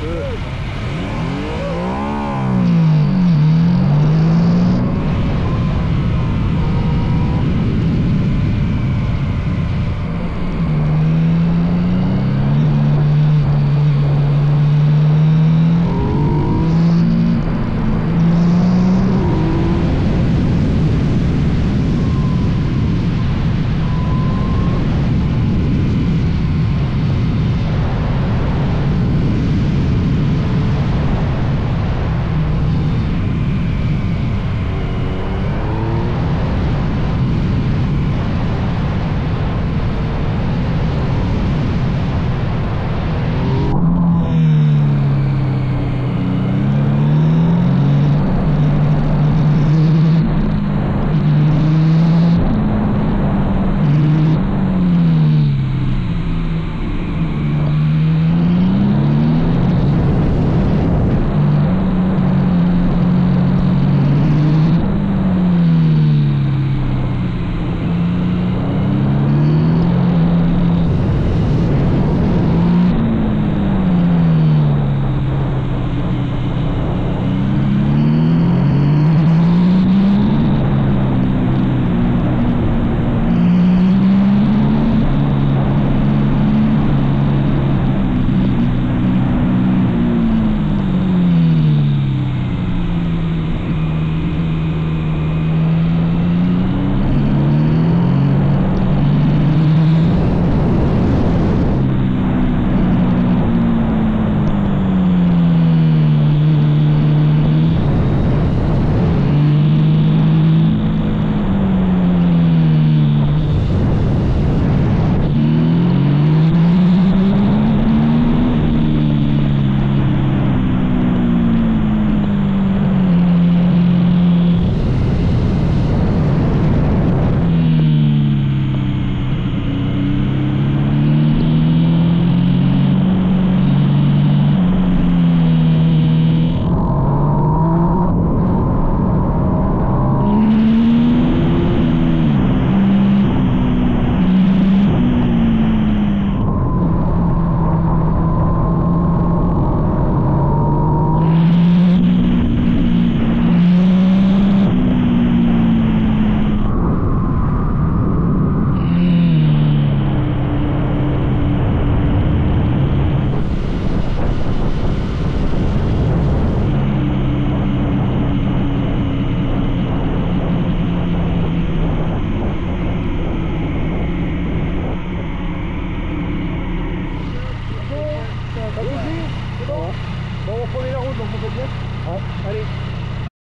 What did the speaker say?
Good. Bon, on prend les la route, donc on peut bien. Allez.